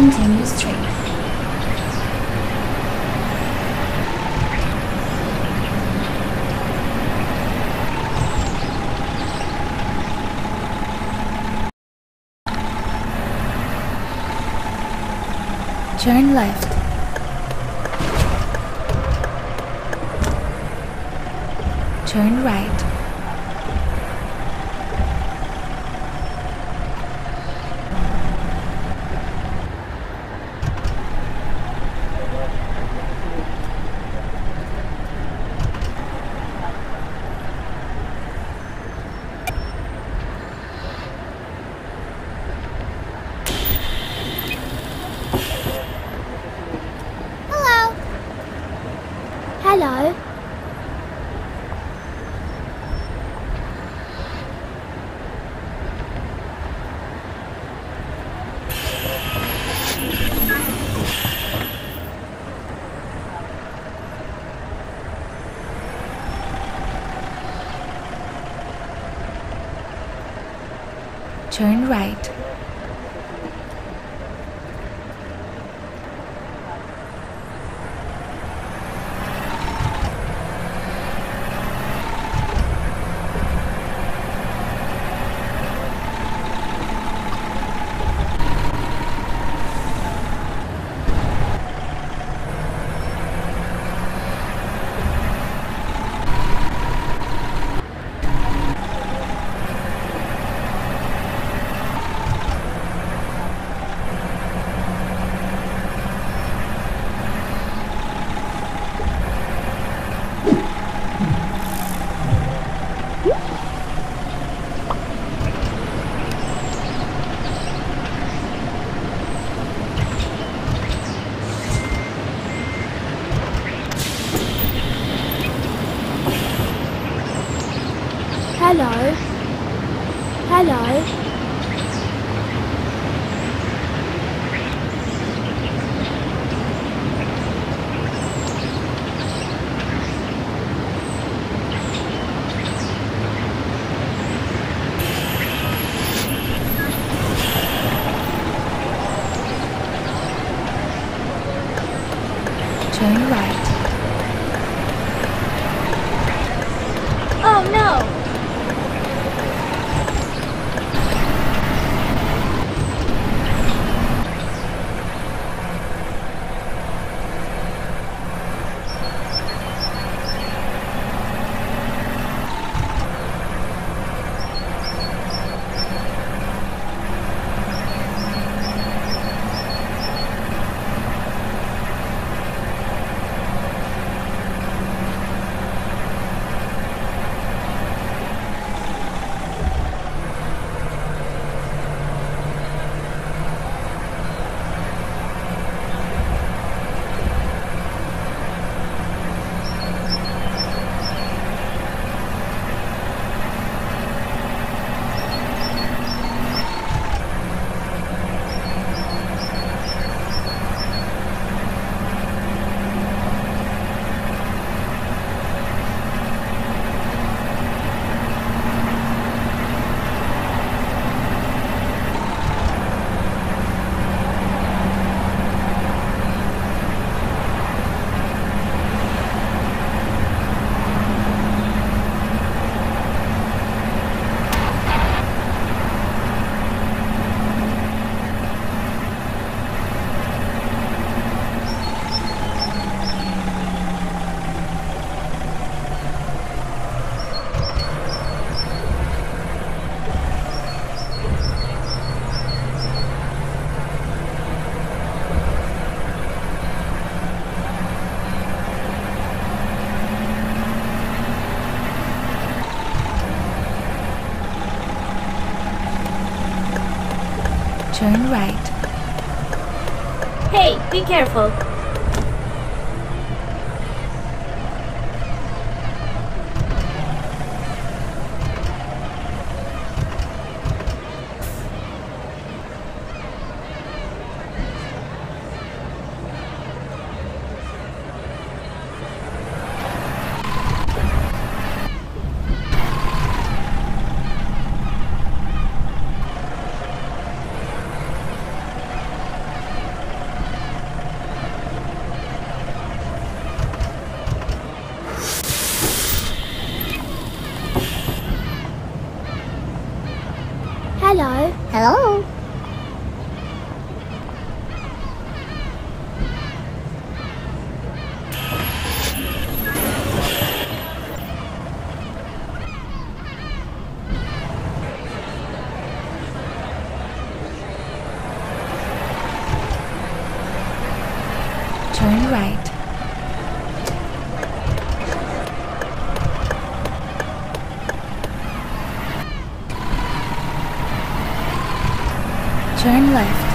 continue straight. Turn left. Turn right. Hello. Hello. Turn right. Hello. Hello. Turn right. Turn right. Hey, be careful. Hello. Hello. Turn right. Turn left.